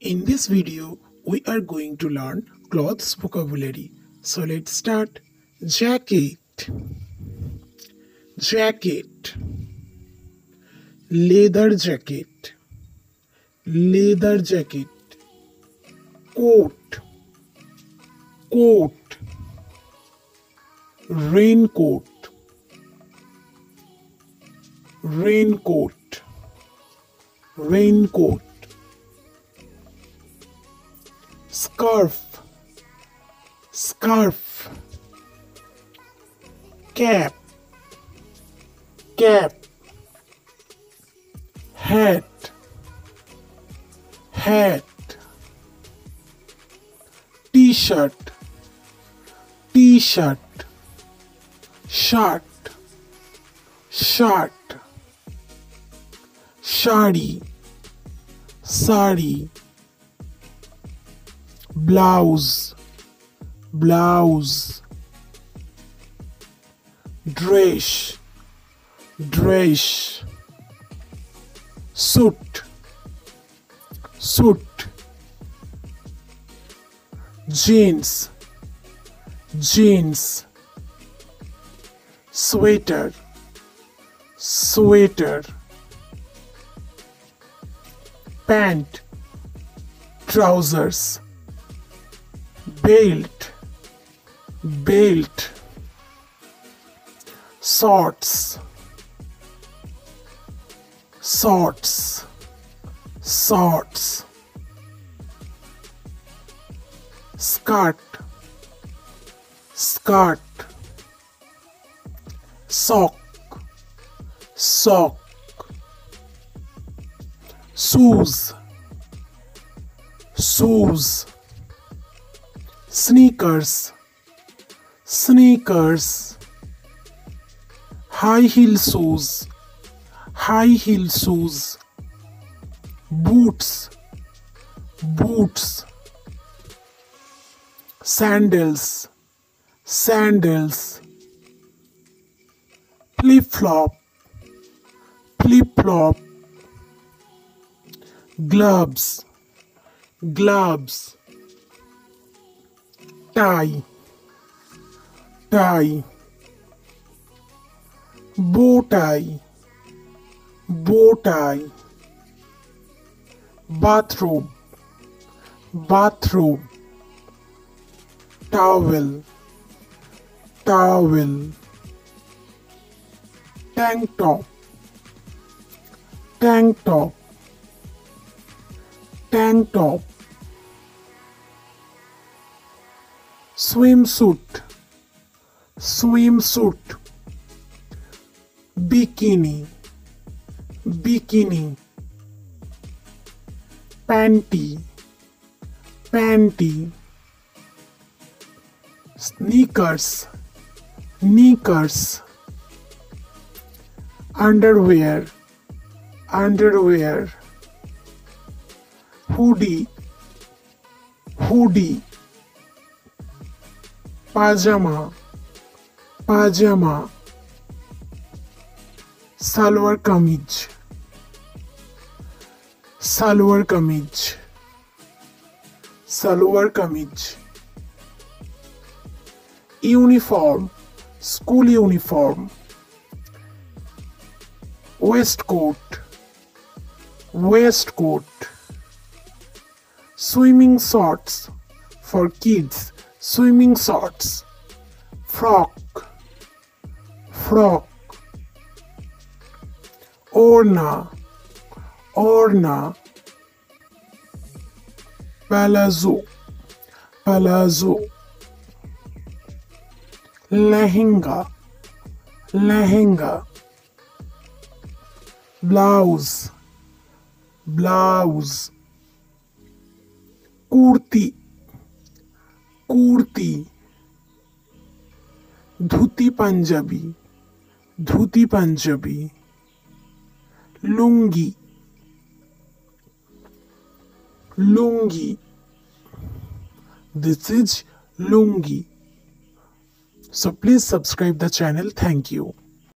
In this video, we are going to learn clothes vocabulary. So let's start. Jacket, jacket, leather jacket, leather jacket, coat, coat, raincoat, raincoat, raincoat scarf. Scarf. Cap. Cap. Hat. Hat. T-shirt. T-shirt. Shirt. Shirt. Shari. Sari blouse blouse dress dress suit suit jeans jeans sweater sweater pant trousers belt. Belt. Shorts. Shorts. Shorts. Skirt. Skirt. Sock. Sock. Shoes. Shoes sneakers. Sneakers. High heel shoes. High heel shoes. Boots. Boots. Sandals. Sandals. Flip flop flip flop gloves. Gloves Dai. Dai. Bow tie. Bow tie. bathroom bathroom towel towel tank top tank top tank top swimsuit swimsuit bikini bikini panty panty sneakers sneakers underwear underwear hoodie hoodie pyjama pyjama salwar kameez salwar kameez salwar kameez uniform school uniform waistcoat waistcoat swimming shorts for kids swimming shorts, frock, frock, orna, orna, palazzo, palazzo, lehenga, lehenga, blouse, blouse, kurti kurti, dhoti Punjabi dhoti Punjabi, lungi lungi this is lungi. So please subscribe the channel thank you